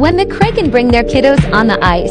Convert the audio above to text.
when the Kraken bring their kiddos on the ice.